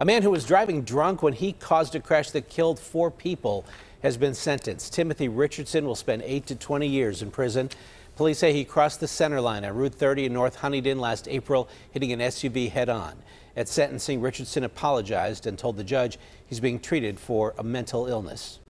A man who was driving drunk when he caused a crash that killed four people has been sentenced. Timothy Richardson will spend 8 to 20 years in prison. Police say he crossed the center line on Route 30 in North Huntingdon last April, hitting an SUV head on. At sentencing, Richardson apologized and told the judge he's being treated for a mental illness.